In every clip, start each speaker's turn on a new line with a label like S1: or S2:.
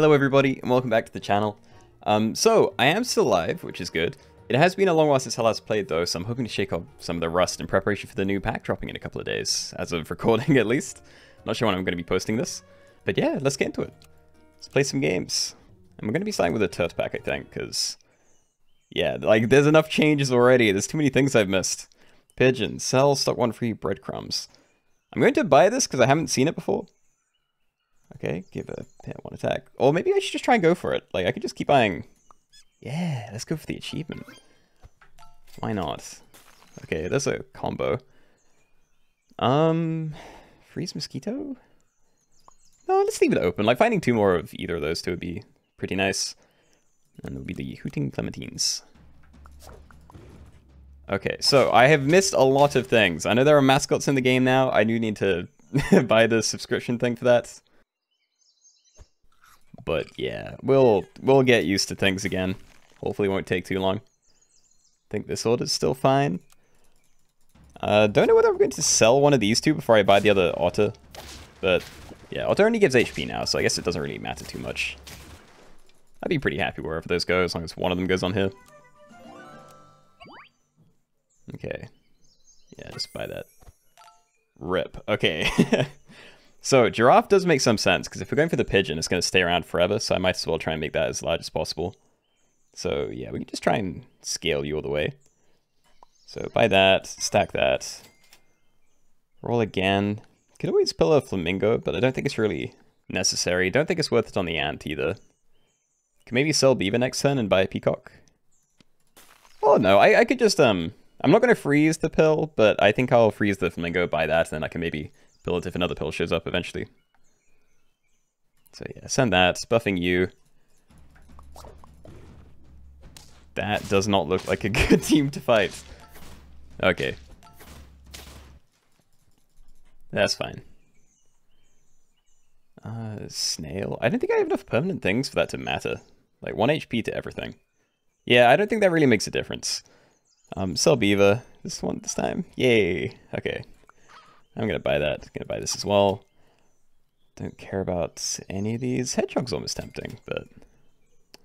S1: Hello everybody, and welcome back to the channel. Um, so, I am still alive, which is good. It has been a long while since I last played though, so I'm hoping to shake off some of the rust in preparation for the new pack dropping in a couple of days, as of recording at least. Not sure when I'm going to be posting this. But yeah, let's get into it. Let's play some games. And we're going to be starting with a Turt pack, I think, because... Yeah, like, there's enough changes already. There's too many things I've missed. Pigeon, sell, stock one free, breadcrumbs. I'm going to buy this because I haven't seen it before. Okay, give a hit one attack. Or maybe I should just try and go for it. Like, I could just keep buying... Yeah, let's go for the achievement. Why not? Okay, there's a combo. Um, freeze mosquito? No, let's leave it open. Like, finding two more of either of those two would be pretty nice. And it would be the hooting clementines. Okay, so I have missed a lot of things. I know there are mascots in the game now. I do need to buy the subscription thing for that. But yeah, we'll we'll get used to things again. Hopefully won't take too long. think this order's still fine. Uh, don't know whether I'm going to sell one of these two before I buy the other otter. But yeah, otter only gives HP now, so I guess it doesn't really matter too much. I'd be pretty happy wherever those go, as long as one of them goes on here. Okay. Yeah, just buy that. Rip. Okay. So giraffe does make some sense, because if we're going for the pigeon, it's going to stay around forever, so I might as well try and make that as large as possible. So yeah, we can just try and scale you all the way. So buy that, stack that, roll again. Could always pull a flamingo, but I don't think it's really necessary. Don't think it's worth it on the ant either. Can maybe sell beaver next turn and buy a peacock. Oh no, I, I could just, um, I'm not going to freeze the pill, but I think I'll freeze the flamingo, buy that, and then I can maybe Pill it if another pill shows up eventually. So yeah, send that. Buffing you. That does not look like a good team to fight. Okay. That's fine. Uh, snail. I don't think I have enough permanent things for that to matter. Like 1 HP to everything. Yeah, I don't think that really makes a difference. Um, sell beaver. This one this time. Yay. Okay. I'm gonna buy that. I'm Gonna buy this as well. Don't care about any of these. Hedgehog's almost tempting, but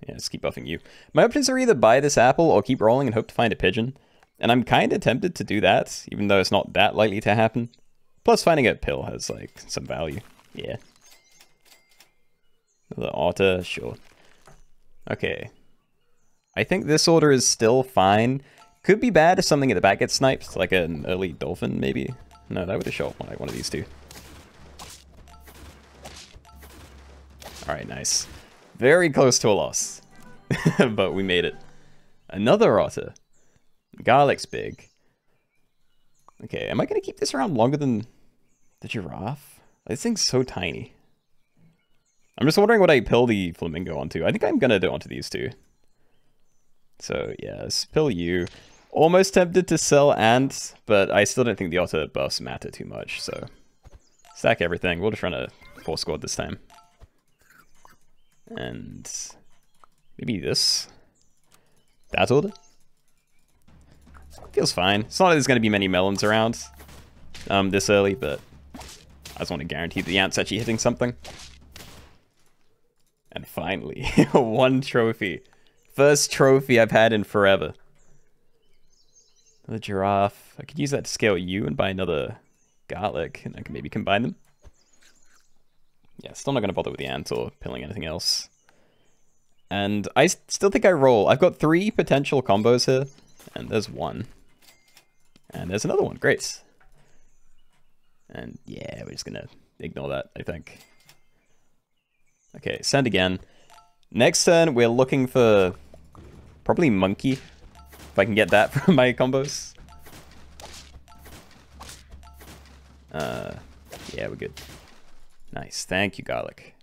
S1: yeah, let's keep buffing you. My options are either buy this apple or keep rolling and hope to find a pigeon. And I'm kind of tempted to do that, even though it's not that likely to happen. Plus, finding a pill has, like, some value. Yeah. The otter, sure. Okay. I think this order is still fine. Could be bad if something at the back gets sniped, like an early dolphin, maybe. No, that would have shot like one of these two. Alright, nice. Very close to a loss. but we made it. Another otter. Garlic's big. Okay, am I going to keep this around longer than the giraffe? This thing's so tiny. I'm just wondering what I pill the flamingo onto. I think I'm going to do onto these two. So, yeah, let's pill you. Almost tempted to sell ants, but I still don't think the otter buffs matter too much, so... Stack everything. We'll just run a full squad this time. And... Maybe this? Order? Feels fine. It's not like there's going to be many melons around um, this early, but I just want to guarantee the ant's actually hitting something. And finally, one trophy. First trophy I've had in forever. Another giraffe. I could use that to scale you and buy another garlic, and I can maybe combine them. Yeah, still not going to bother with the ant or pilling anything else. And I still think I roll. I've got three potential combos here, and there's one. And there's another one. Great. And yeah, we're just going to ignore that, I think. Okay, send again. Next turn, we're looking for probably monkey if I can get that from my combos. Uh, yeah, we're good. Nice. Thank you, Garlic.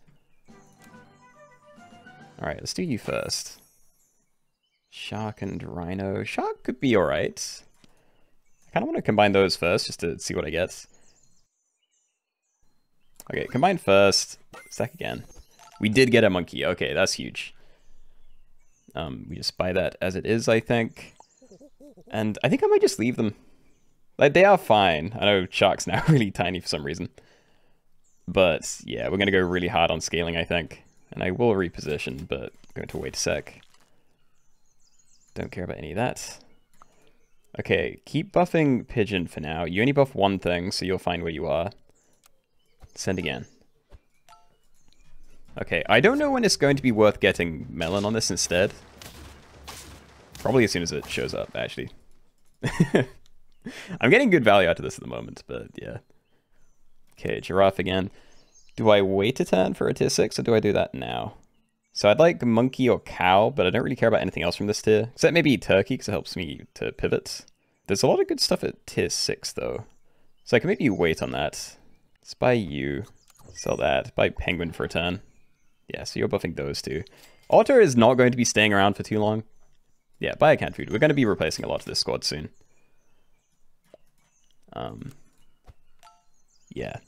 S1: Alright, let's do you first. Shark and Rhino. Shark could be alright. I kind of want to combine those first, just to see what I get. Okay, combine first. Stack again. We did get a monkey. Okay, that's huge. Um, we just buy that as it is, I think. And I think I might just leave them. Like, they are fine. I know Shark's now really tiny for some reason. But, yeah, we're going to go really hard on scaling, I think. And I will reposition, but I'm going to wait a sec. Don't care about any of that. Okay, keep buffing Pigeon for now. You only buff one thing, so you'll find where you are. Send again. Okay, I don't know when it's going to be worth getting Melon on this instead. Probably as soon as it shows up, actually. I'm getting good value out of this at the moment, but yeah. Okay, Giraffe again. Do I wait a turn for a tier 6, or do I do that now? So I'd like Monkey or Cow, but I don't really care about anything else from this tier. Except maybe Turkey, because it helps me to pivot. There's a lot of good stuff at tier 6, though. So I can maybe wait on that. Let's buy you. Sell that. Buy Penguin for a turn. Yeah, so you're buffing those two. Otter is not going to be staying around for too long. Yeah, buy a canned food. We're going to be replacing a lot of this squad soon. Um, yeah.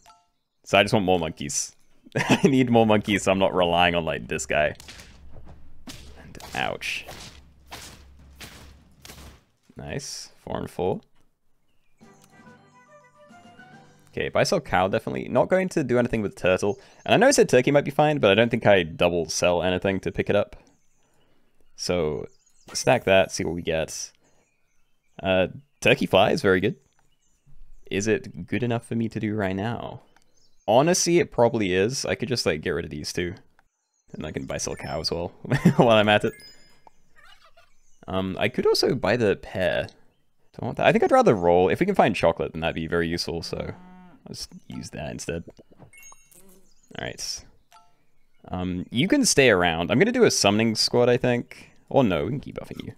S1: So I just want more monkeys. I need more monkeys so I'm not relying on like this guy. And ouch. Nice. Four and four. Okay, I sell cow, definitely. Not going to do anything with turtle. And I know I said turkey might be fine, but I don't think I double sell anything to pick it up. So, stack that, see what we get. Uh, turkey fly is very good. Is it good enough for me to do right now? Honestly, it probably is. I could just like get rid of these two. And I can buy sell cow as well while I'm at it. Um, I could also buy the pear. Don't want that. I think I'd rather roll. If we can find chocolate, then that'd be very useful, so let's use that instead. Alright. Um, you can stay around. I'm gonna do a summoning squad, I think. Or no, we can keep buffing you.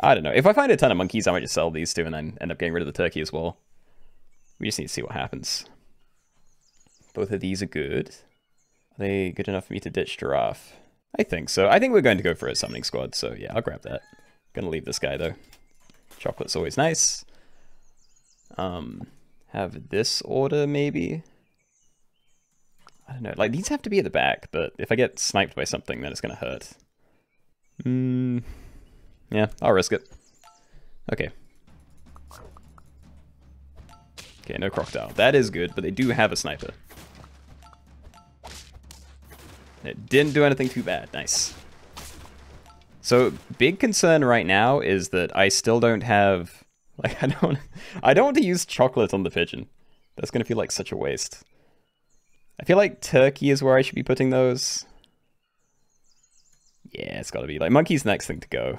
S1: I don't know. If I find a ton of monkeys, I might just sell these two and then end up getting rid of the turkey as well. We just need to see what happens. Both of these are good. Are they good enough for me to ditch Giraffe? I think so. I think we're going to go for a summoning squad, so yeah, I'll grab that. Gonna leave this guy, though. Chocolate's always nice. Um, have this order, maybe? I don't know. Like, these have to be at the back, but if I get sniped by something, then it's gonna hurt. Hmm. Yeah, I'll risk it. Okay. Okay, no crocodile. That is good, but they do have a sniper. It didn't do anything too bad. Nice. So, big concern right now is that I still don't have... Like, I don't... I don't want to use chocolate on the pigeon. That's going to feel like such a waste. I feel like turkey is where I should be putting those. Yeah, it's got to be. Like, monkey's next thing to go.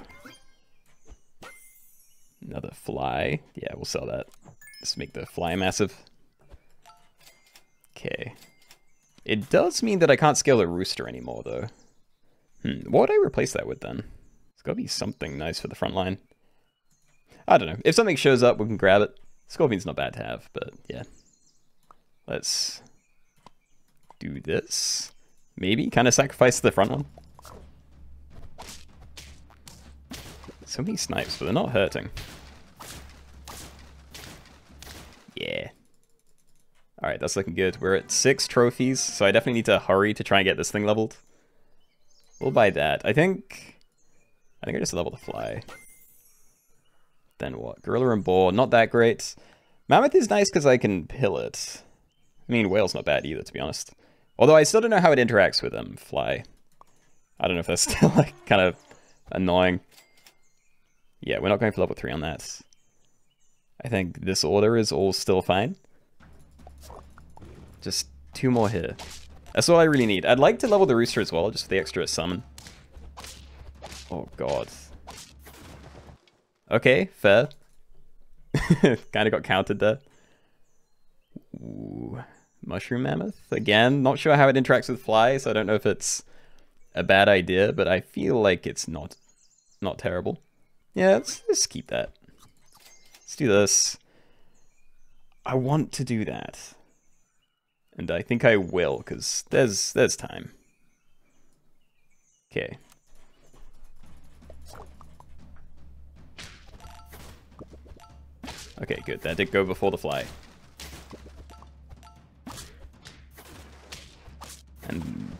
S1: Another fly. Yeah, we'll sell that. Let's make the fly massive. Okay. It does mean that I can't scale a rooster anymore, though. Hmm, what would I replace that with, then? It's gotta be something nice for the front line. I don't know. If something shows up, we can grab it. Scorpion's not bad to have, but yeah. Let's do this. Maybe kind of sacrifice the front one. So many snipes, but they're not hurting. Yeah. Alright, that's looking good. We're at six trophies, so I definitely need to hurry to try and get this thing leveled. We'll buy that. I think... I think I just level the fly. Then what? Gorilla and boar, not that great. Mammoth is nice because I can pill it. I mean, whale's not bad either, to be honest. Although I still don't know how it interacts with them, fly. I don't know if that's still, like, kind of annoying. Yeah, we're not going for level 3 on that. I think this order is all still fine. Just two more here. That's all I really need. I'd like to level the rooster as well, just for the extra summon. Oh god. Okay, fair. kind of got counted there. Ooh. Mushroom Mammoth? Again, not sure how it interacts with flies. I don't know if it's a bad idea, but I feel like it's not not terrible. Yeah, let's, let's keep that. Let's do this. I want to do that. And I think I will, because there's, there's time. Okay. Okay, good. That did go before the fly. And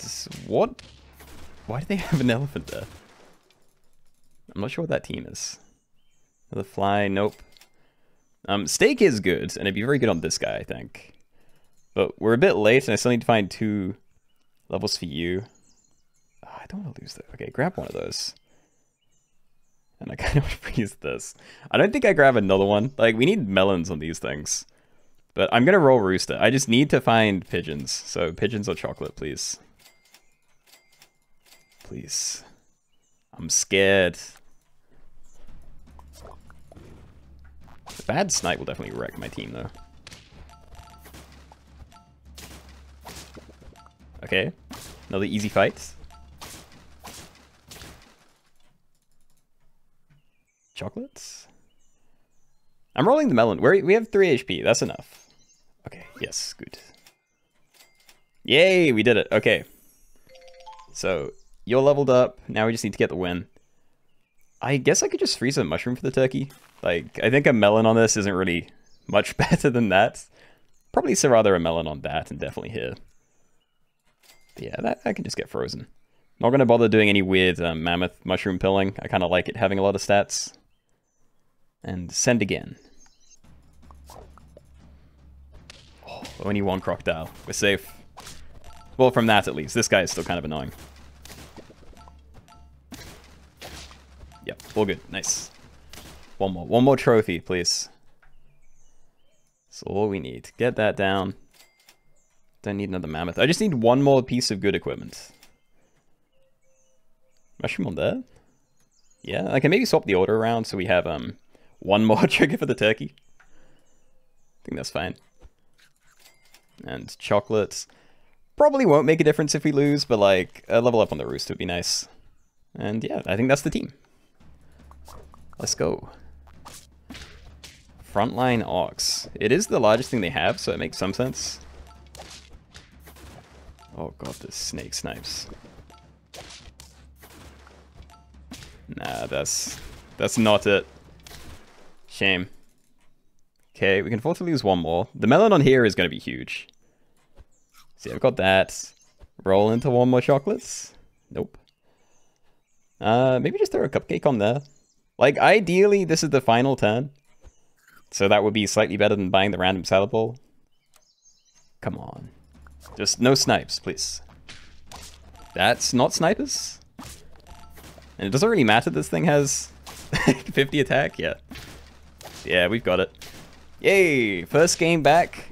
S1: what? Why do they have an elephant there? I'm not sure what that team is. The fly, nope. Um, steak is good, and it'd be very good on this guy, I think. But we're a bit late, and I still need to find two levels for you. I don't want to lose that. Okay, grab one of those. And I kind of want to freeze this. I don't think I grab another one. Like, we need melons on these things. But I'm going to roll rooster. I just need to find pigeons. So pigeons or chocolate, please. Please. I'm scared. The bad snipe will definitely wreck my team, though. Okay. Another easy fight. Chocolates? I'm rolling the melon. We're, we have 3 HP. That's enough. Okay, yes, good. Yay, we did it. Okay. So, you're leveled up. Now we just need to get the win. I guess I could just freeze a mushroom for the turkey. Like, I think a melon on this isn't really much better than that. Probably so rather a melon on that and definitely here. But yeah, that, I can just get frozen. Not going to bother doing any weird um, mammoth mushroom pilling. I kind of like it having a lot of stats. And send again. Oh, only one crocodile. We're safe. Well, from that at least. This guy is still kind of annoying. Yep, all good. Nice. One more. One more trophy, please. That's all we need. Get that down. Don't need another mammoth. I just need one more piece of good equipment. Mushroom on there? Yeah, I can maybe swap the order around so we have um one more trigger for the turkey. I think that's fine. And chocolates. Probably won't make a difference if we lose, but like, a level up on the roost would be nice. And yeah, I think that's the team. Let's go. Frontline Ox. It is the largest thing they have, so it makes some sense. Oh god, this snake snipes. Nah, that's that's not it. Shame. Okay, we can afford to lose one more. The melon on here is going to be huge. See, I've got that. Roll into one more chocolates. Nope. Uh, maybe just throw a cupcake on there. Like, ideally, this is the final turn. So that would be slightly better than buying the random salad bowl. Come on. Just no snipes, please. That's not snipers? And it doesn't really matter this thing has 50 attack? Yeah. Yeah, we've got it. Yay! First game back.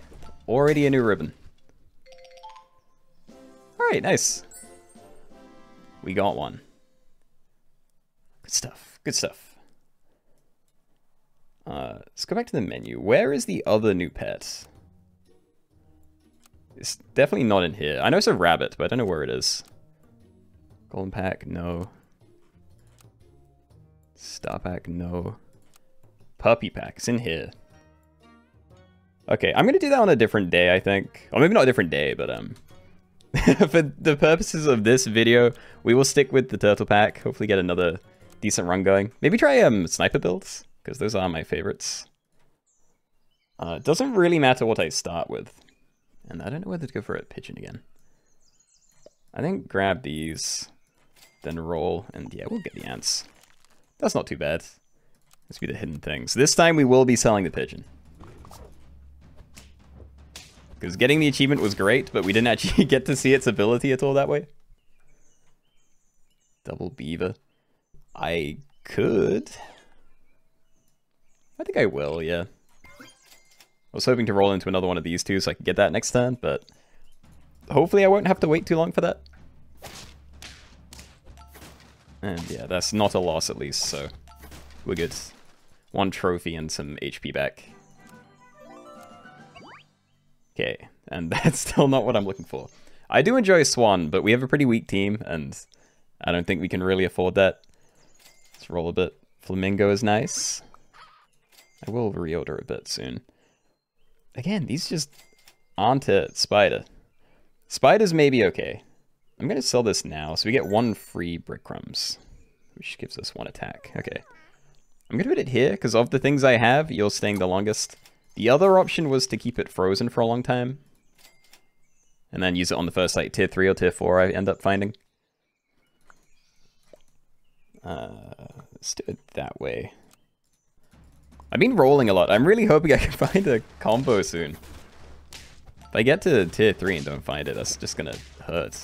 S1: Already a new ribbon. Alright, nice. We got one. Good stuff. Good stuff. Uh, let's go back to the menu. Where is the other new pet? It's definitely not in here. I know it's a rabbit, but I don't know where it is. Golden pack, no. Star pack, no. Puppy pack, it's in here. Okay, I'm gonna do that on a different day, I think. Or maybe not a different day, but um... for the purposes of this video, we will stick with the turtle pack. Hopefully get another decent run going. Maybe try um sniper builds, because those are my favorites. Uh, it doesn't really matter what I start with. And I don't know whether to go for a pigeon again. I think grab these, then roll, and yeah, we'll get the ants. That's not too bad. Let's be the hidden things. This time we will be selling the pigeon. Because getting the achievement was great, but we didn't actually get to see its ability at all that way. Double beaver. I could. I think I will, yeah. I was hoping to roll into another one of these two so I could get that next turn, but hopefully I won't have to wait too long for that. And yeah, that's not a loss at least, so we're good. One trophy and some HP back. Okay, and that's still not what I'm looking for. I do enjoy Swan, but we have a pretty weak team, and I don't think we can really afford that. Let's roll a bit. Flamingo is nice. I will reorder a bit soon. Again, these just aren't it. Spider. Spiders may be okay. I'm going to sell this now, so we get one free breadcrumbs, which gives us one attack. Okay. I'm going to put it here, because of the things I have, you're staying the longest. The other option was to keep it frozen for a long time, and then use it on the first, like, tier 3 or tier 4 I end up finding. Uh, let's do it that way. I've been rolling a lot. I'm really hoping I can find a combo soon. If I get to tier 3 and don't find it, that's just gonna hurt.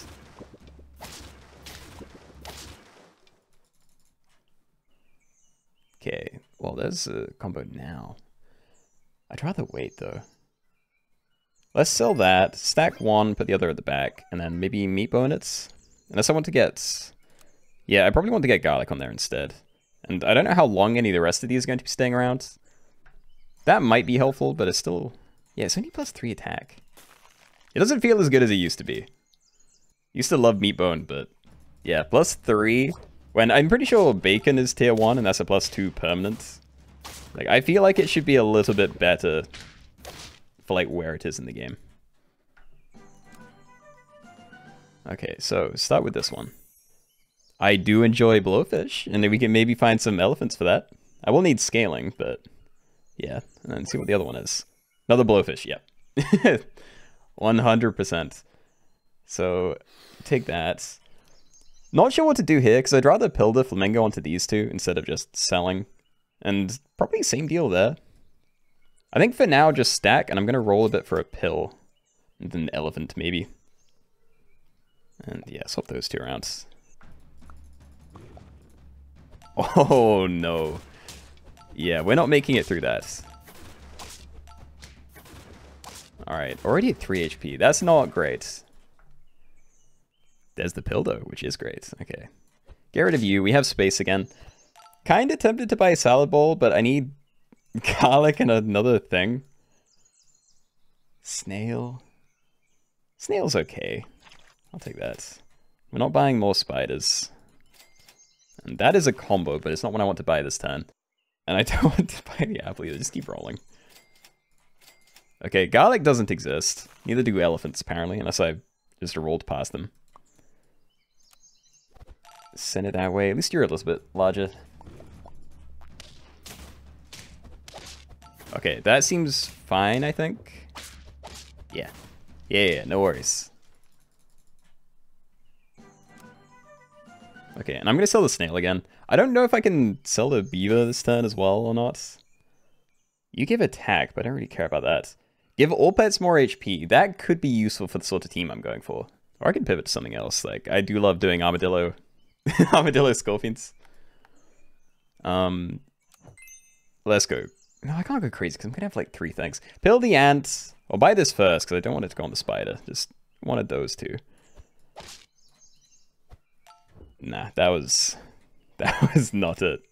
S1: Okay, well there's a combo now. I'd rather wait though. Let's sell that, stack one, put the other at the back, and then maybe meat bonus. Unless I want to get... Yeah, I probably want to get garlic on there instead. And I don't know how long any of the rest of these are going to be staying around. That might be helpful, but it's still... Yeah, it's only plus three attack. It doesn't feel as good as it used to be. Used to love meat bone, but yeah, plus three. When I'm pretty sure bacon is tier one, and that's a plus two permanent. Like, I feel like it should be a little bit better for like where it is in the game. Okay, so start with this one. I do enjoy blowfish, and we can maybe find some elephants for that. I will need scaling, but yeah, and then see what the other one is. Another blowfish, yep. 100%. So take that. Not sure what to do here, because I'd rather pill the flamingo onto these two instead of just selling. And probably same deal there. I think for now, just stack, and I'm going to roll a bit for a pill. And then elephant, maybe. And yeah, swap those two around. Oh, no. Yeah, we're not making it through that. Alright, already at 3 HP. That's not great. There's the pill, though, which is great. Okay. Get rid of you. We have space again. Kind of tempted to buy a salad bowl, but I need garlic and another thing. Snail. Snail's okay. I'll take that. We're not buying more spiders. And that is a combo, but it's not what I want to buy this turn. And I don't want to buy the apple either, just keep rolling. Okay, garlic doesn't exist. Neither do elephants, apparently, unless I just rolled past them. Send it that way. At least you're a little bit larger. Okay, that seems fine, I think. Yeah. Yeah, yeah, no worries. Okay, and I'm going to sell the snail again. I don't know if I can sell the beaver this turn as well or not. You give attack, but I don't really care about that. Give all pets more HP. That could be useful for the sort of team I'm going for. Or I can pivot to something else. Like, I do love doing armadillo, armadillo scorpions. Um, let's go. No, I can't go crazy because I'm going to have like three things. Pill the ant. I'll buy this first because I don't want it to go on the spider. Just wanted those two. Nah, that was that was not it.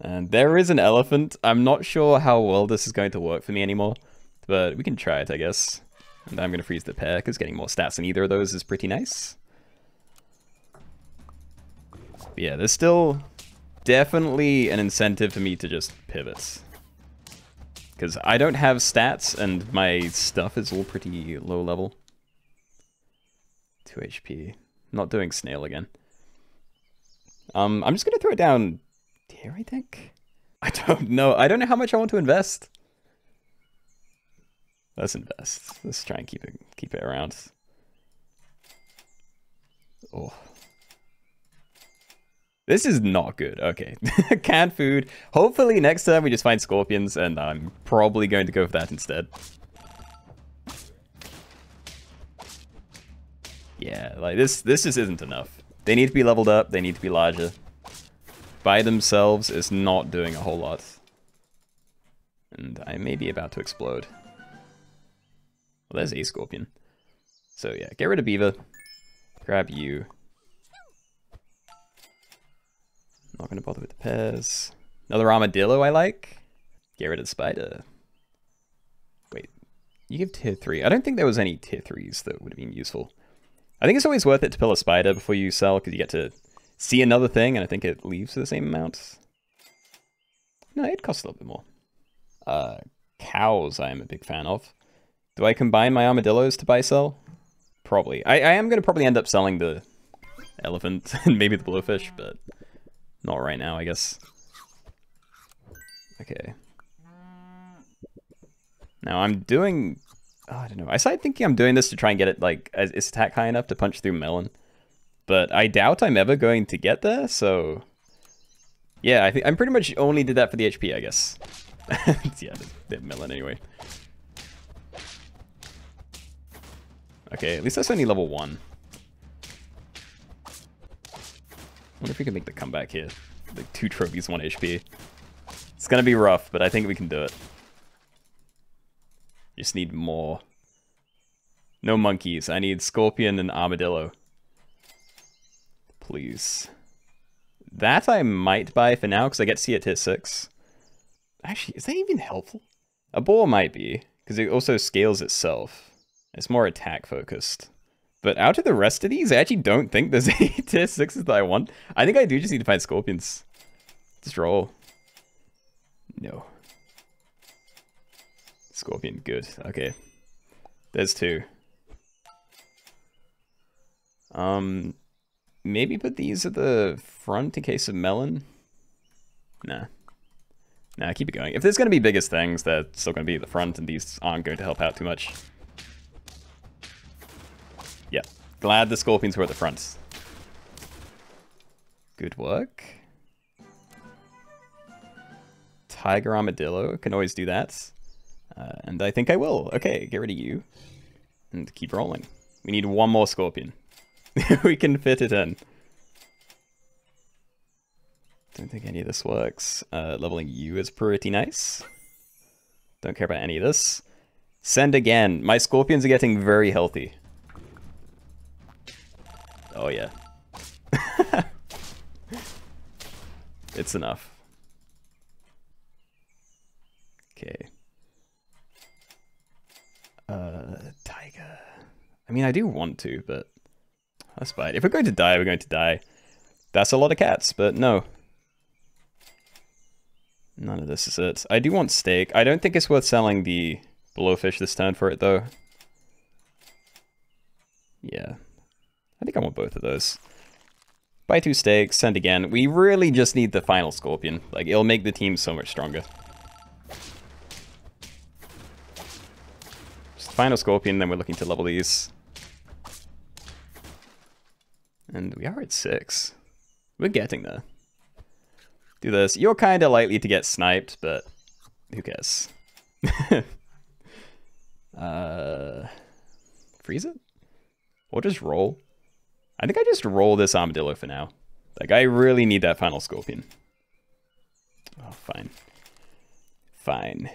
S1: And there is an elephant. I'm not sure how well this is going to work for me anymore, but we can try it, I guess. And I'm going to freeze the pear, because getting more stats in either of those is pretty nice. But yeah, there's still definitely an incentive for me to just pivot. Because I don't have stats, and my stuff is all pretty low level. 2 HP. Not doing snail again. Um, I'm just gonna throw it down here, I think. I don't know. I don't know how much I want to invest. Let's invest. Let's try and keep it keep it around. Oh. This is not good. Okay. Canned food. Hopefully next time we just find scorpions and I'm probably going to go for that instead. Yeah, like this this just isn't enough. They need to be leveled up, they need to be larger. By themselves is not doing a whole lot. And I may be about to explode. Well, there's a scorpion. So yeah, get rid of Beaver. Grab you. Not gonna bother with the pears. Another armadillo I like. Get rid of spider. Wait, you give tier 3. I don't think there was any tier 3s that would have been useful. I think it's always worth it to pill a spider before you sell, because you get to see another thing, and I think it leaves for the same amount. No, it costs a little bit more. Uh, cows I am a big fan of. Do I combine my armadillos to buy sell? Probably. I, I am going to probably end up selling the elephant and maybe the blowfish, but not right now, I guess. Okay. Now I'm doing oh, I don't know. I started thinking I'm doing this to try and get it like its attack high enough to punch through melon, but I doubt I'm ever going to get there. So yeah, I think I'm pretty much only did that for the HP, I guess. yeah, the, the melon anyway. Okay, at least that's only level one. I wonder if we can make the comeback here. Like two trophies, one HP. It's gonna be rough, but I think we can do it. Just need more. No monkeys. I need scorpion and armadillo. Please. That I might buy for now, because I get to see it hit 6. Actually, is that even helpful? A boar might be, because it also scales itself. It's more attack focused. But out of the rest of these, I actually don't think there's any tier 6s that I want. I think I do just need to find scorpions. Just roll. No. Scorpion, good. Okay. There's two. Um, maybe put these at the front in case of melon. Nah. Nah, keep it going. If there's going to be biggest things, they're still going to be at the front, and these aren't going to help out too much. Yeah, glad the scorpions were at the front. Good work. Tiger Armadillo, can always do that. Uh, and I think I will. Okay, get rid of you. And keep rolling. We need one more scorpion. we can fit it in. Don't think any of this works. Uh, leveling you is pretty nice. Don't care about any of this. Send again. My scorpions are getting very healthy. Oh yeah. it's enough. Okay. Uh, Tiger. I mean, I do want to, but that's fine. If we're going to die, we're going to die. That's a lot of cats, but no. None of this is it. I do want steak. I don't think it's worth selling the blowfish this turn for it, though. Yeah. I think I want both of those. Buy two steaks, send again. We really just need the final scorpion. Like, it'll make the team so much stronger. Final scorpion, then we're looking to level these. And we are at six. We're getting there. Do this. You're kind of likely to get sniped, but who cares? uh, freeze it? Or just roll? I think I just roll this armadillo for now. Like, I really need that final scorpion. Oh, fine. Fine.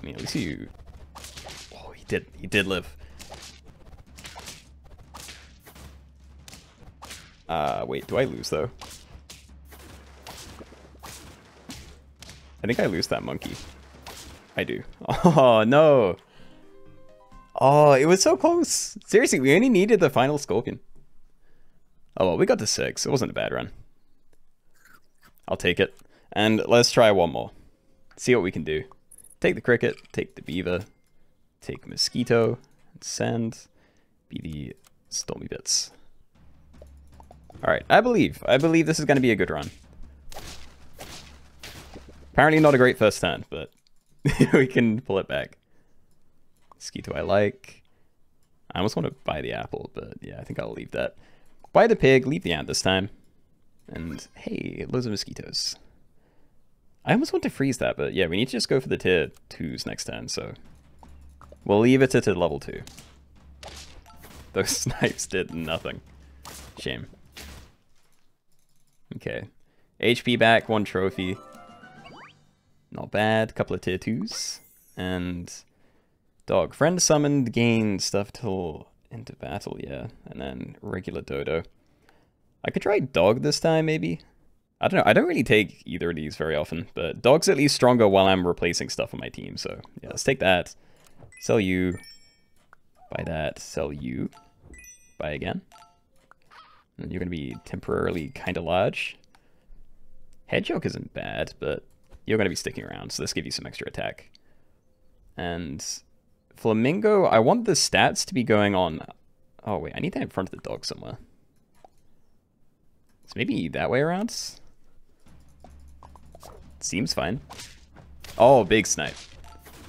S1: I mean, at least you Oh, he did he did live. Uh, wait, do I lose though? I think I lose that monkey. I do. Oh, no. Oh, it was so close. Seriously, we only needed the final scorpion. Oh, well, we got to six. It wasn't a bad run. I'll take it. And let's try one more. See what we can do. Take the cricket, take the beaver, take Mosquito, and send, be the Stormy Bits. Alright, I believe. I believe this is going to be a good run. Apparently not a great first turn, but we can pull it back. Mosquito I like. I almost want to buy the apple, but yeah, I think I'll leave that. Buy the pig, leave the ant this time. And hey, loads of mosquitoes. I almost want to freeze that, but yeah, we need to just go for the tier 2s next turn, so We'll leave it at a level 2. Those snipes did nothing. Shame. Okay. HP back, one trophy. Not bad. Couple of tier 2s. And dog. Friend summoned, gain stuff till into battle, yeah. And then regular dodo. I could try dog this time, maybe. I don't know. I don't really take either of these very often, but dog's at least stronger while I'm replacing stuff on my team. So yeah, let's take that. Sell you. Buy that. Sell you. Buy again. And you're going to be temporarily kind of large. Hedgehog isn't bad, but you're going to be sticking around, so this gives you some extra attack. And Flamingo, I want the stats to be going on... Oh, wait, I need that in front of the dog somewhere. So maybe that way around? Seems fine. Oh, big snipe.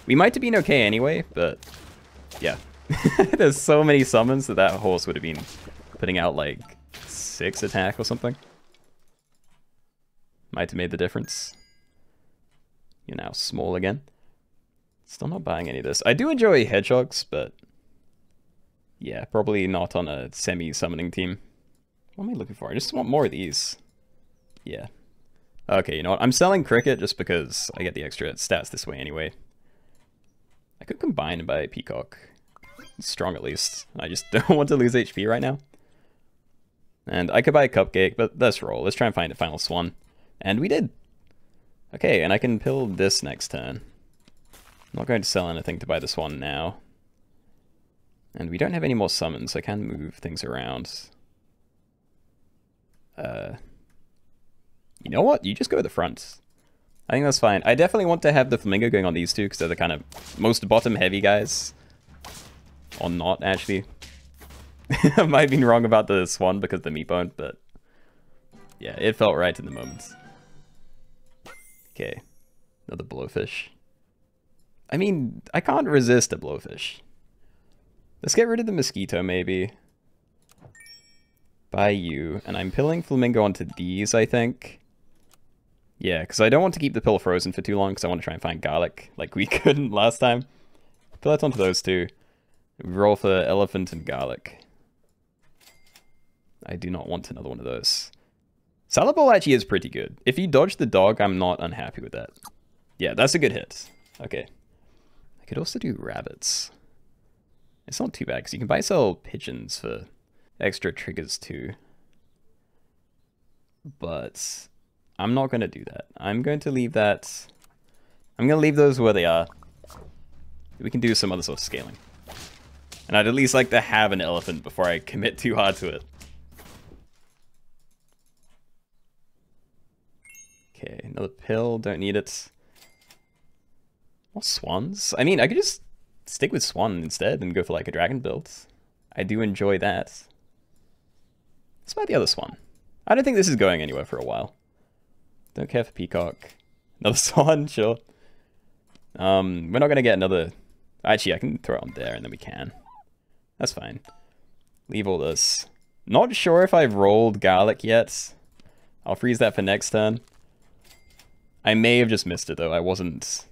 S1: We might have been okay anyway, but yeah. There's so many summons that that horse would have been putting out like six attack or something. Might have made the difference. You're now small again. Still not buying any of this. I do enjoy hedgehogs, but yeah, probably not on a semi-summoning team. What am I looking for? I just want more of these. Yeah. Okay, you know what? I'm selling Cricket just because I get the extra stats this way anyway. I could combine and buy Peacock. It's strong at least. I just don't want to lose HP right now. And I could buy a Cupcake, but let's roll. Let's try and find a Final Swan. And we did. Okay, and I can pill this next turn. I'm not going to sell anything to buy the Swan now. And we don't have any more summons, so I can move things around. Uh, you know what? You just go to the front. I think that's fine. I definitely want to have the Flamingo going on these two, because they're the kind of most bottom-heavy guys. Or not, actually. I might have been wrong about the Swan because the meat bone, but... Yeah, it felt right in the moment. Okay. Another blowfish. I mean, I can't resist a blowfish. Let's get rid of the mosquito, maybe. Buy you. And I'm pilling flamingo onto these, I think. Yeah, because I don't want to keep the pill frozen for too long, because I want to try and find garlic, like we couldn't last time. Pill that onto those two. Roll for elephant and garlic. I do not want another one of those. Salad Bowl actually is pretty good. If you dodge the dog, I'm not unhappy with that. Yeah, that's a good hit. Okay. I could also do rabbits. It's not too bad, because you can buy sell pigeons for extra triggers too. But I'm not going to do that. I'm going to leave that... I'm going to leave those where they are. We can do some other sort of scaling. And I'd at least like to have an elephant before I commit too hard to it. Okay, another pill, don't need it. More swans? I mean, I could just stick with swan instead and go for like a dragon build. I do enjoy that. Let's buy the other swan. I don't think this is going anywhere for a while. Don't care for peacock. Another swan, sure. Um, we're not going to get another... Actually, I can throw it on there and then we can. That's fine. Leave all this. Not sure if I've rolled garlic yet. I'll freeze that for next turn. I may have just missed it though. I wasn't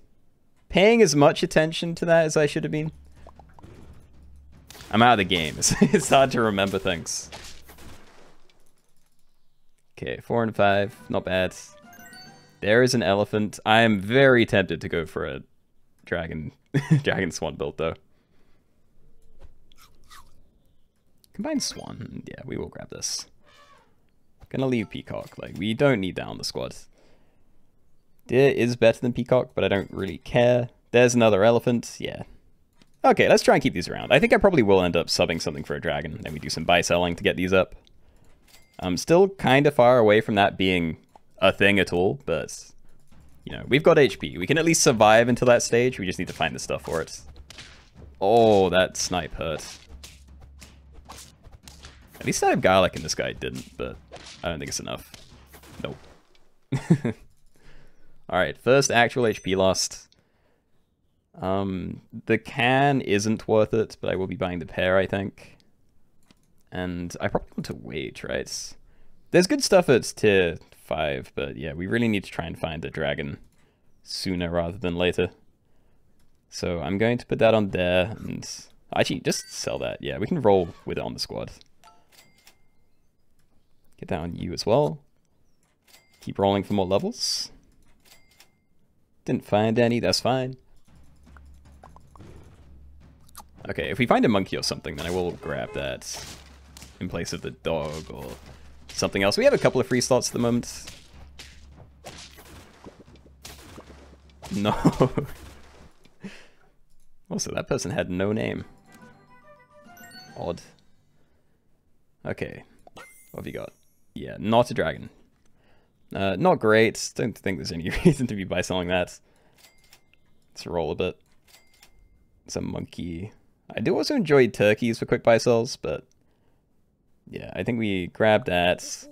S1: paying as much attention to that as I should have been. I'm out of the game. It's, it's hard to remember things. Okay, four and five. Not bad. There is an elephant. I am very tempted to go for a dragon, dragon swan build though. Combine swan. Yeah, we will grab this. Gonna leave peacock. Like, we don't need that on the squad. Deer is better than peacock, but I don't really care. There's another elephant. Yeah. Okay, let's try and keep these around. I think I probably will end up subbing something for a dragon, Then we do some buy selling to get these up. I'm still kind of far away from that being a thing at all, but, you know, we've got HP. We can at least survive until that stage. We just need to find the stuff for it. Oh, that snipe hurt. At least I have garlic and this guy didn't, but I don't think it's enough. Nope. Alright, first actual HP lost. Um, the can isn't worth it, but I will be buying the pear, I think. And I probably want to wait, right? There's good stuff at tier 5, but yeah, we really need to try and find the dragon sooner rather than later. So I'm going to put that on there, and actually, just sell that. Yeah, we can roll with it on the squad. Get that on you as well. Keep rolling for more levels. Didn't find any, that's fine. Okay, if we find a monkey or something, then I will grab that in place of the dog or something else. We have a couple of free slots at the moment. No. also, that person had no name. Odd. Okay. What have you got? Yeah, not a dragon. Uh, not great. Don't think there's any reason to be buy selling that. Let's roll a bit. A monkey. I do also enjoy turkeys for quick buy sells, but yeah, I think we grabbed that.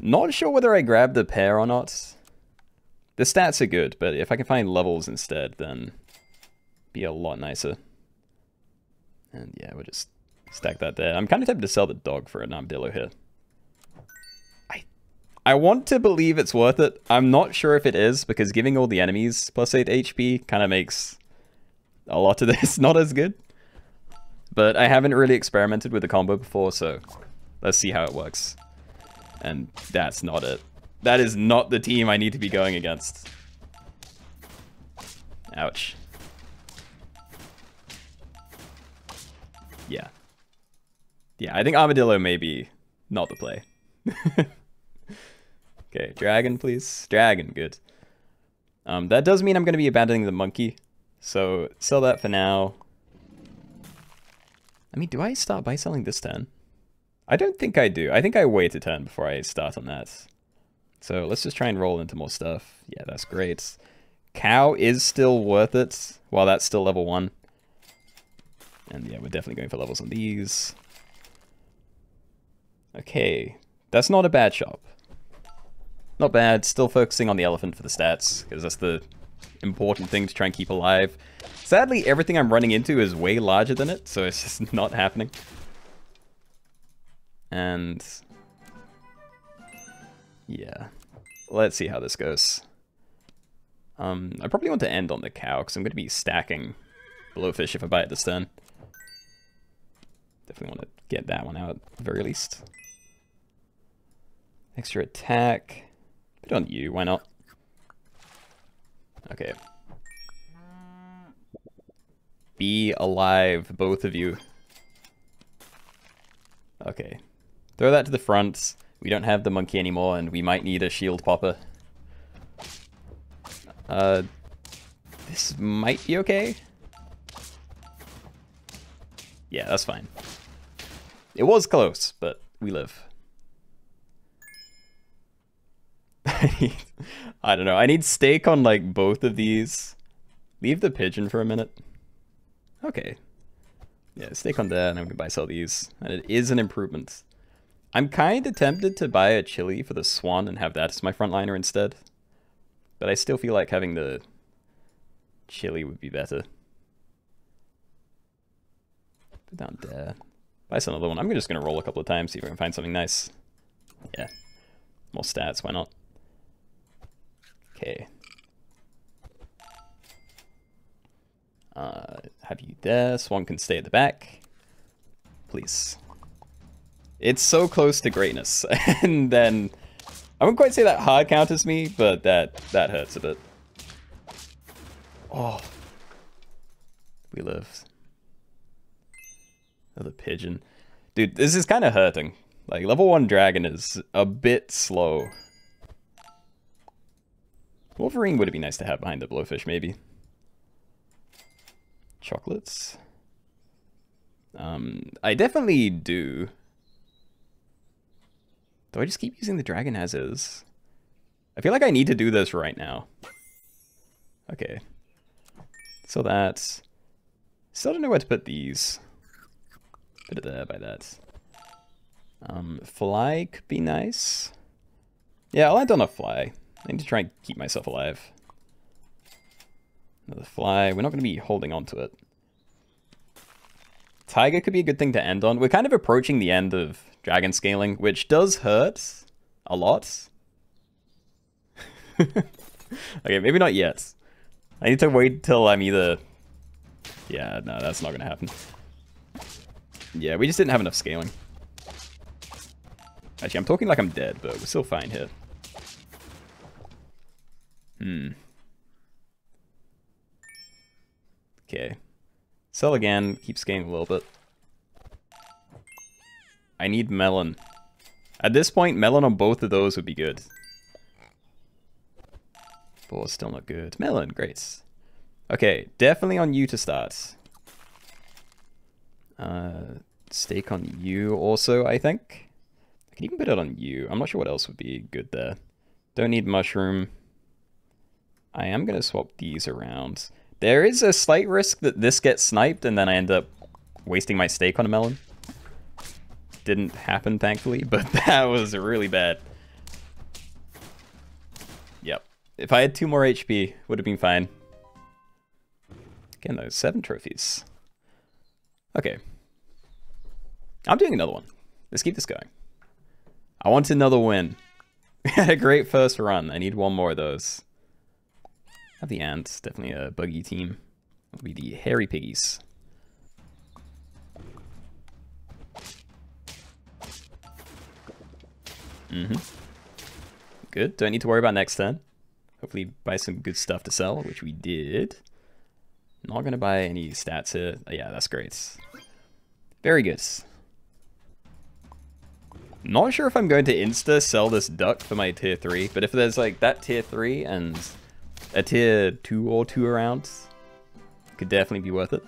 S1: Not sure whether I grabbed the pear or not. The stats are good, but if I can find levels instead, then be a lot nicer. And yeah, we'll just stack that there. I'm kind of tempted to sell the dog for an armadillo here. I, I want to believe it's worth it. I'm not sure if it is, because giving all the enemies plus 8 HP kind of makes a lot of this not as good. But I haven't really experimented with the combo before, so let's see how it works. And that's not it. That is not the team I need to be going against. Ouch. Yeah. Yeah, I think Armadillo may be not the play. okay, dragon, please. Dragon, good. Um, that does mean I'm going to be abandoning the monkey. So, sell that for now. I mean, do I start by selling this turn? I don't think I do. I think I wait a turn before I start on that. So let's just try and roll into more stuff. Yeah, that's great. Cow is still worth it while that's still level 1. And yeah, we're definitely going for levels on these. Okay, that's not a bad shop. Not bad, still focusing on the elephant for the stats, because that's the important thing to try and keep alive. Sadly, everything I'm running into is way larger than it, so it's just not happening. And... Yeah. Let's see how this goes. Um, I probably want to end on the cow, because I'm going to be stacking blowfish if I buy it this turn. Definitely want to get that one out, at the very least. Extra attack. Put on you, why not? Okay. Be alive, both of you. Okay. Throw that to the front. We don't have the monkey anymore, and we might need a shield popper. Uh, this might be okay. Yeah, that's fine. It was close, but we live. I don't know. I need steak on like both of these. Leave the pigeon for a minute. Okay. Yeah, steak on that, and I'm gonna buy sell these. And it is an improvement. I'm kind of tempted to buy a chili for the swan and have that as my frontliner instead. But I still feel like having the chili would be better. Put down there. Buy another one. I'm just going to roll a couple of times, see if I can find something nice. Yeah. More stats, why not? Okay. Uh, have you there. Swan can stay at the back. Please. It's so close to greatness. and then... I wouldn't quite say that hard counters me, but that, that hurts a bit. Oh. We live. Another pigeon. Dude, this is kind of hurting. Like, level 1 dragon is a bit slow. Wolverine would be nice to have behind the blowfish, maybe. Chocolates. Um, I definitely do. Do I just keep using the dragon as is? I feel like I need to do this right now. Okay. So that's... Still don't know where to put these. Put it there by that. Um, fly could be nice. Yeah, I'll end on a fly. I need to try and keep myself alive. Another fly. We're not going to be holding on to it. Tiger could be a good thing to end on. We're kind of approaching the end of dragon scaling, which does hurt a lot. okay, maybe not yet. I need to wait till I'm either... Yeah, no, that's not to happen. Yeah, we just didn't have enough scaling. Actually, I'm talking like I'm dead, but we're still fine here. Hmm. Okay. Sell again, keep scaling a little bit. I need melon. At this point, melon on both of those would be good. But still not good. Melon, great. Okay, definitely on you to start. Uh, steak on you also, I think. I can even put it on you. I'm not sure what else would be good there. Don't need mushroom. I am going to swap these around. There is a slight risk that this gets sniped and then I end up wasting my steak on a melon didn't happen, thankfully, but that was really bad. Yep. If I had two more HP, would have been fine. Again, those seven trophies. Okay. I'm doing another one. Let's keep this going. I want another win. We had a great first run. I need one more of those. Have the ants. Definitely a buggy team. Will be the hairy piggies. Mm-hmm. Good. Don't need to worry about next turn. Hopefully buy some good stuff to sell, which we did. Not going to buy any stats here. Oh, yeah, that's great. Very good. Not sure if I'm going to insta sell this duck for my tier 3, but if there's like that tier 3 and a tier 2 or 2 around, could definitely be worth it.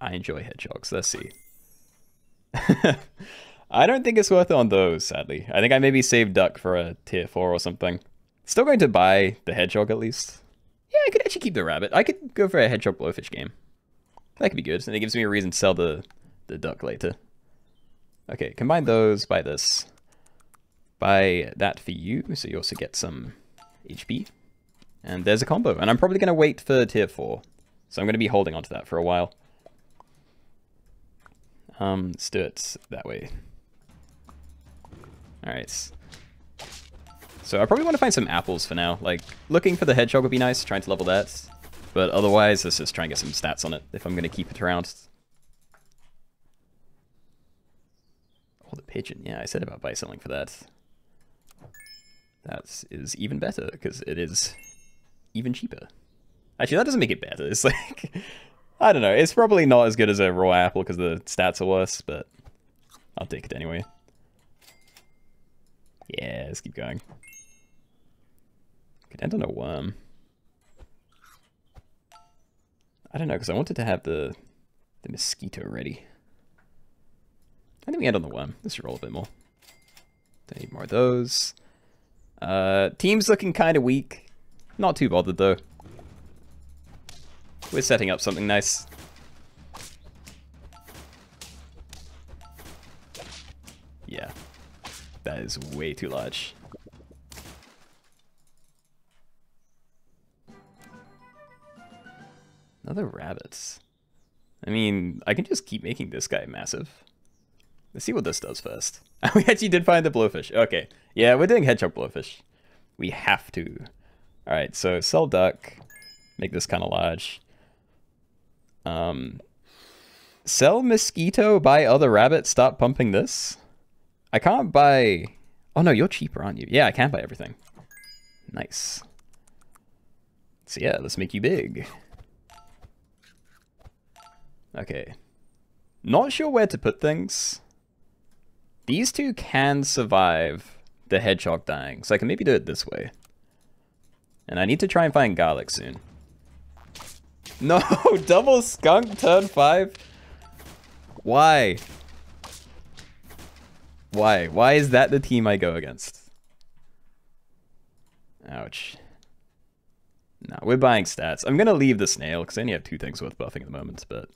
S1: I enjoy hedgehogs, let's see. I don't think it's worth it on those, sadly. I think I maybe save duck for a tier 4 or something. Still going to buy the hedgehog at least. Yeah, I could actually keep the rabbit. I could go for a hedgehog blowfish game. That could be good, and it gives me a reason to sell the, the duck later. Okay, combine those buy this. Buy that for you, so you also get some HP. And there's a combo. And I'm probably going to wait for tier 4. So I'm going to be holding on to that for a while. Um, let's do it that way. Alright. So I probably want to find some apples for now. Like, looking for the hedgehog would be nice, trying to level that. But otherwise, let's just try and get some stats on it if I'm going to keep it around. Oh, the pigeon. Yeah, I said about buy something for that. That is even better, because it is even cheaper. Actually, that doesn't make it better. It's like... I don't know. It's probably not as good as a raw apple because the stats are worse, but I'll take it anyway. Yeah, let's keep going. Could end on a worm. I don't know, because I wanted to have the the mosquito ready. I think we end on the worm. Let's roll a bit more. Don't need more of those. Uh, team's looking kind of weak. Not too bothered, though. We're setting up something nice. Yeah. That is way too large. Another rabbits. I mean, I can just keep making this guy massive. Let's see what this does first. we actually did find the blowfish. Okay. Yeah, we're doing hedgehog blowfish. We have to. Alright, so sell duck. Make this kind of large. Um, sell mosquito, buy other rabbit, stop pumping this. I can't buy... Oh no, you're cheaper, aren't you? Yeah, I can buy everything. Nice. So yeah, let's make you big. Okay. Not sure where to put things. These two can survive the hedgehog dying, so I can maybe do it this way. And I need to try and find garlic soon. No, double skunk turn five? Why? Why? Why is that the team I go against? Ouch. No, we're buying stats. I'm gonna leave the snail, because I only have two things worth buffing at the moment, but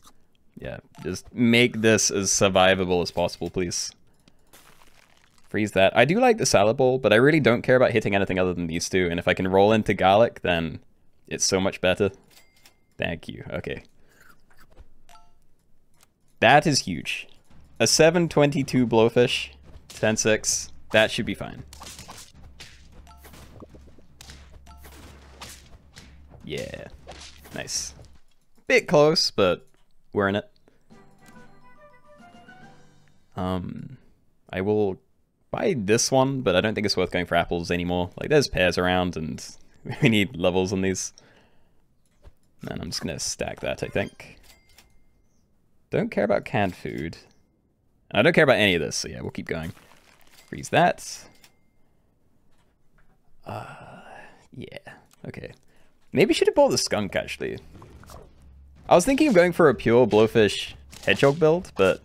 S1: yeah, just make this as survivable as possible, please. Freeze that. I do like the salad bowl, but I really don't care about hitting anything other than these two, and if I can roll into garlic, then it's so much better. Thank you. Okay. That is huge. A 722 blowfish, 10-6, that should be fine. Yeah. Nice. Bit close, but we're in it. Um, I will buy this one, but I don't think it's worth going for apples anymore. Like, there's pears around, and we need levels on these. And I'm just going to stack that, I think. Don't care about canned food. I don't care about any of this, so yeah, we'll keep going. Freeze that. Uh, yeah, okay. Maybe should have bought the skunk, actually. I was thinking of going for a pure blowfish hedgehog build, but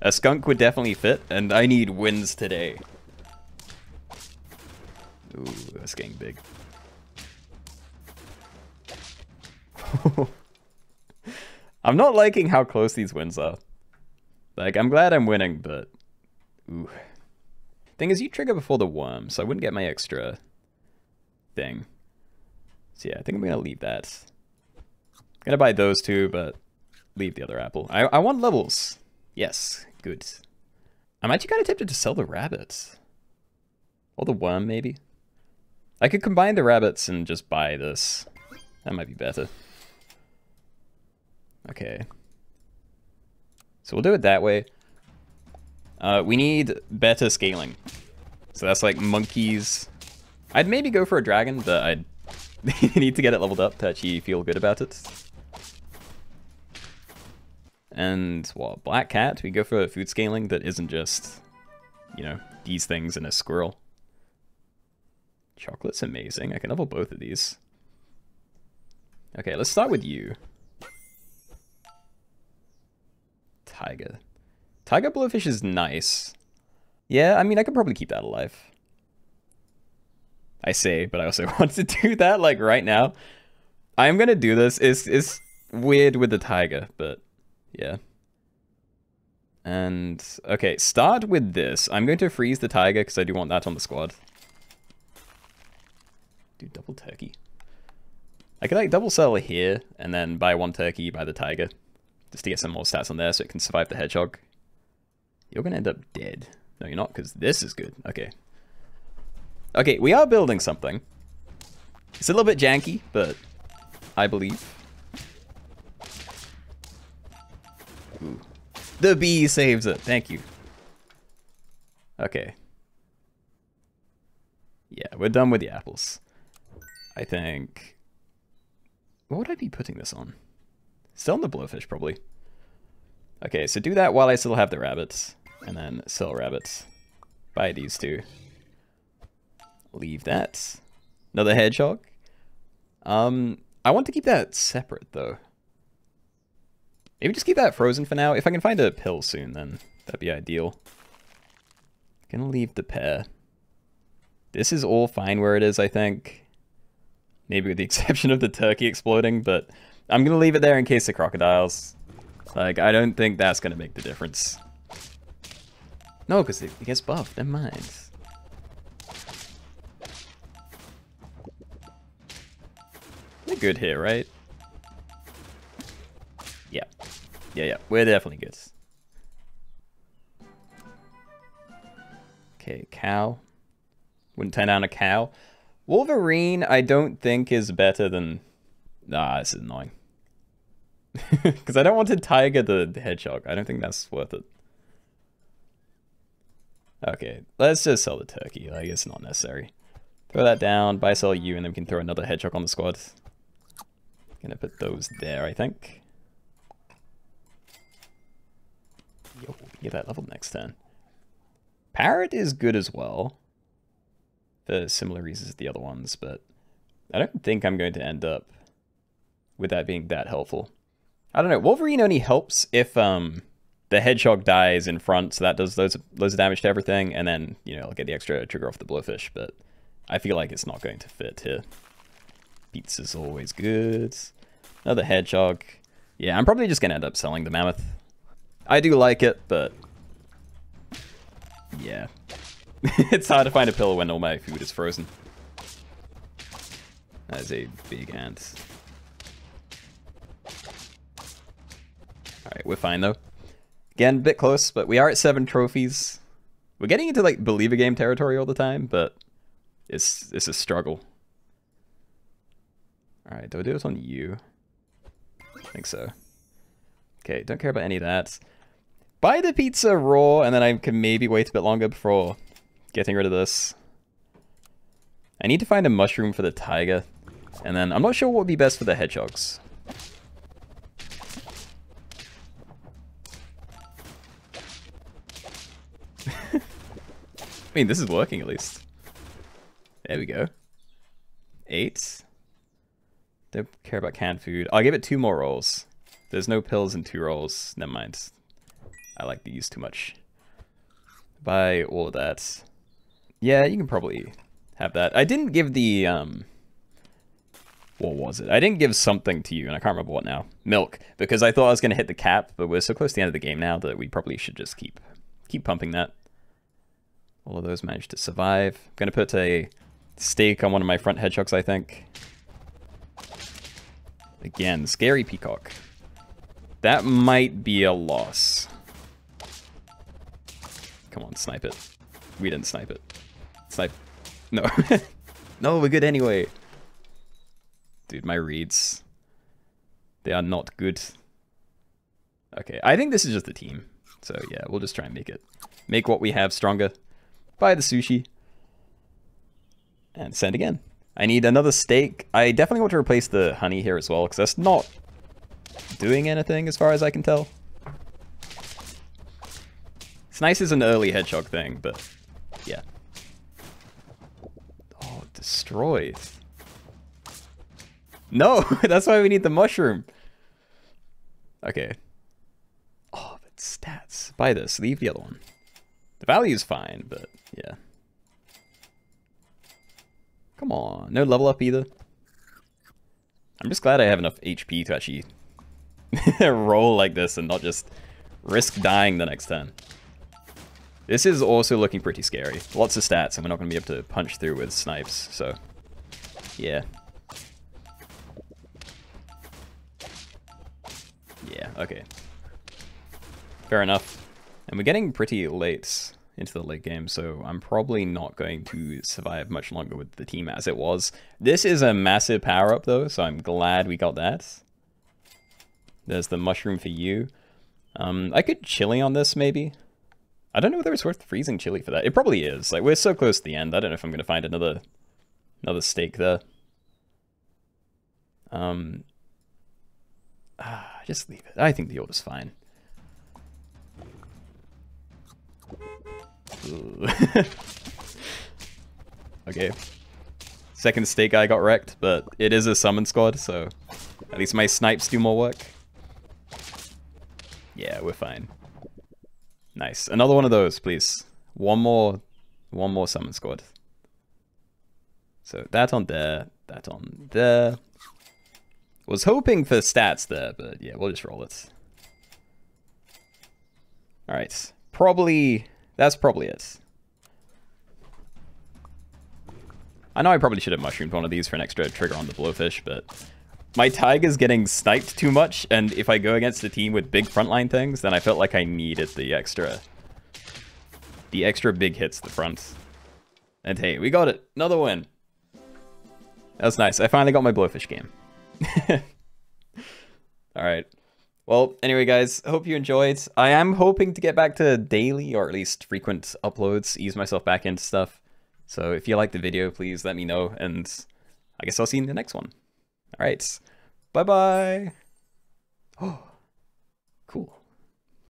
S1: a skunk would definitely fit, and I need wins today. Ooh, that's getting big. I'm not liking how close these wins are. Like, I'm glad I'm winning, but... Ooh. Thing is, you trigger before the worm, so I wouldn't get my extra thing. So yeah, I think I'm gonna leave that. I'm gonna buy those two, but leave the other apple. I, I want levels. Yes, good. I'm actually kind of tempted to sell the rabbits. Or the worm, maybe. I could combine the rabbits and just buy this. That might be better. Okay. So we'll do it that way. Uh, we need better scaling. So that's like monkeys. I'd maybe go for a dragon, but I'd need to get it leveled up to actually feel good about it. And what, black cat? We go for a food scaling that isn't just, you know, these things and a squirrel. Chocolate's amazing. I can level both of these. Okay, let's start with you. Tiger. Tiger blowfish is nice. Yeah, I mean, I could probably keep that alive. I say, but I also want to do that, like, right now. I'm gonna do this. It's, it's weird with the tiger, but yeah. And, okay, start with this. I'm going to freeze the tiger because I do want that on the squad. Do double turkey. I could like double sell here and then buy one turkey, buy the tiger. Just to get some more stats on there so it can survive the hedgehog. You're going to end up dead. No, you're not because this is good. Okay. Okay, we are building something. It's a little bit janky, but I believe. Ooh. The bee saves it. Thank you. Okay. Yeah, we're done with the apples. I think... What would I be putting this on? Still on the blowfish, probably. Okay, so do that while I still have the rabbits. And then sell rabbits. Buy these two. Leave that. Another hedgehog. Um, I want to keep that separate, though. Maybe just keep that frozen for now. If I can find a pill soon, then that'd be ideal. Gonna leave the pear. This is all fine where it is, I think. Maybe with the exception of the turkey exploding, but I'm gonna leave it there in case of crocodiles. Like, I don't think that's gonna make the difference. No, because it gets buffed. Never mind. We're good here, right? Yeah. Yeah, yeah. We're definitely good. Okay, cow. Wouldn't turn down a cow. Wolverine, I don't think is better than... Ah, this is annoying. Because I don't want to tiger the hedgehog. I don't think that's worth it. Okay, let's just sell the turkey. Like, it's not necessary. Throw that down, buy, sell you, and then we can throw another hedgehog on the squad. Gonna put those there, I think. Yo, get that level next turn. Parrot is good as well. For similar reasons as the other ones, but I don't think I'm going to end up with that being that helpful. I don't know. Wolverine only helps if um the hedgehog dies in front, so that does those loads of damage to everything, and then, you know, I'll get the extra trigger off the blowfish, but I feel like it's not going to fit here. Pizza's always good. Another hedgehog. Yeah, I'm probably just to end up selling the mammoth. I do like it, but... Yeah. it's hard to find a pillow when all my food is frozen. That is a big ant. Alright, we're fine though. Again, a bit close, but we are at seven trophies. We're getting into like believe a game territory all the time, but it's it's a struggle. Alright, do I do this on you? I think so. Okay, don't care about any of that. Buy the pizza raw, and then I can maybe wait a bit longer before getting rid of this. I need to find a mushroom for the tiger, and then I'm not sure what would be best for the hedgehogs. I mean, this is working at least. There we go. Eight. Don't care about canned food. I'll give it two more rolls. There's no pills in two rolls. Never mind. I like these too much. Buy all of that. Yeah, you can probably have that. I didn't give the, um... What was it? I didn't give something to you, and I can't remember what now. Milk, because I thought I was going to hit the cap, but we're so close to the end of the game now that we probably should just keep keep pumping that. All of those managed to survive. I'm going to put a steak on one of my front hedgehogs, I think. Again, scary peacock. That might be a loss. Come on, snipe it. We didn't snipe it. Snipe. No. no, we're good anyway. Dude, my reads. They are not good. Okay, I think this is just the team. So yeah, we'll just try and make it. Make what we have stronger. Buy the sushi. And send again. I need another steak. I definitely want to replace the honey here as well, because that's not doing anything as far as I can tell. It's nice as an early hedgehog thing, but yeah. Oh, destroyed. No, that's why we need the mushroom. Okay. Oh, but stats. Buy this. Leave the other one. The value is fine, but yeah. Come on. No level up either. I'm just glad I have enough HP to actually roll like this and not just risk dying the next turn. This is also looking pretty scary. Lots of stats, and we're not going to be able to punch through with snipes, so... Yeah. Yeah, okay. Fair enough. And we're getting pretty late into the late game, so I'm probably not going to survive much longer with the team as it was. This is a massive power-up, though, so I'm glad we got that. There's the mushroom for you. Um, I could chili on this, maybe. I don't know whether it's worth freezing chili for that. It probably is. Like, we're so close to the end. I don't know if I'm going to find another another steak there. Um, ah, just leave it. I think the order's fine. okay. Second state guy got wrecked, but it is a summon squad, so at least my snipes do more work. Yeah, we're fine. Nice. Another one of those, please. One more, one more summon squad. So that on there, that on there. Was hoping for stats there, but yeah, we'll just roll it. Alright. Probably, that's probably it. I know I probably should have mushroomed one of these for an extra trigger on the blowfish, but my Tiger's getting sniped too much, and if I go against a team with big frontline things, then I felt like I needed the extra... The extra big hits the front. And hey, we got it! Another win! That was nice. I finally got my Blowfish game. Alright. Well, anyway, guys, hope you enjoyed. I am hoping to get back to daily, or at least frequent uploads, ease myself back into stuff. So if you liked the video, please let me know, and I guess I'll see you in the next one. All right. Bye bye. Oh, cool.